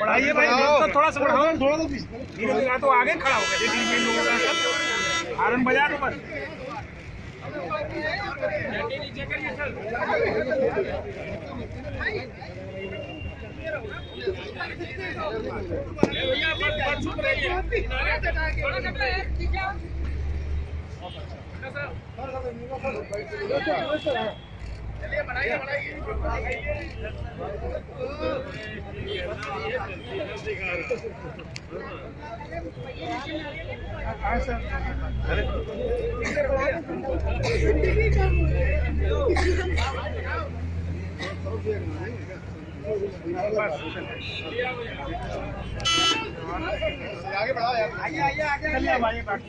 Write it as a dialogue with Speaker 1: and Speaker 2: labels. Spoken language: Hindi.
Speaker 1: पढ़ाइए भाई तो थोड़ा सा बढ़ाओ। थोड़ा तो तो आगे खड़ा होगा। गया धीरे लोगों का हारन बजा दो बस।
Speaker 2: नीचे करिए सर चलिए बनाइए बनाइए आगे बढ़ाओ यार।
Speaker 1: आइए आइए आगे चलिए हमारे पास